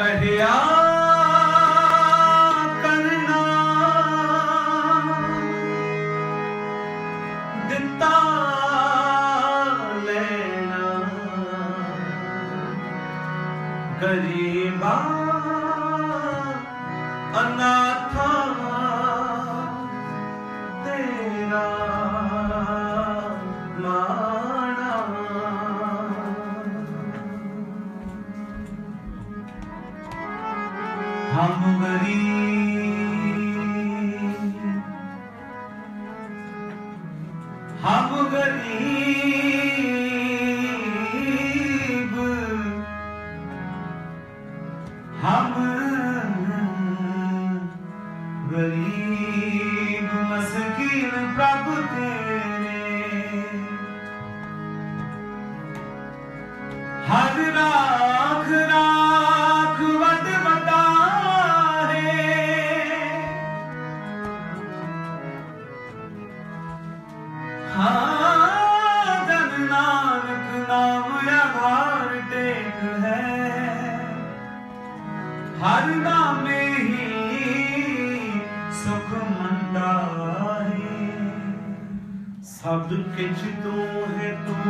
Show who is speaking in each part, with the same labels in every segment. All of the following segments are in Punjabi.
Speaker 1: ਕਹਿਆ ਕਰਨਾ। ਦਿੱਤਾ ਲੈਣਾ। ਗਰੀਬਾ ਅਨਾਥਾ ਤੇਰਾ ਮਾਣਾ ਹਮ ਗਰੀਬ ਹਮ ਗਰੀਬ ਹਮ ਗਰੀਬ ਮਸਕੀਨ ਪ੍ਰਭ ਤੇਰੇ ਹਰ ਨਾਮੇ ਹੀ ਸੁਖ ਮੰਦਾ ਹੈ ਸਭ ਕਿਛ ਤੂੰ ਹੈ ਤੂੰ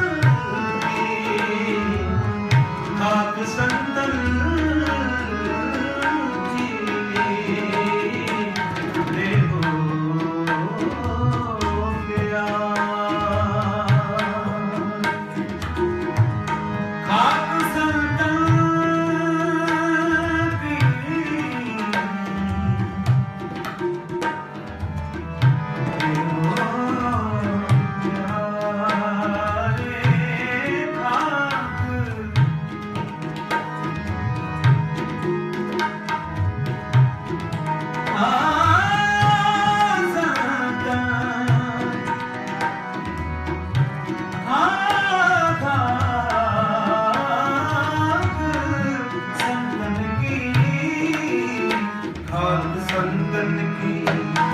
Speaker 1: sun the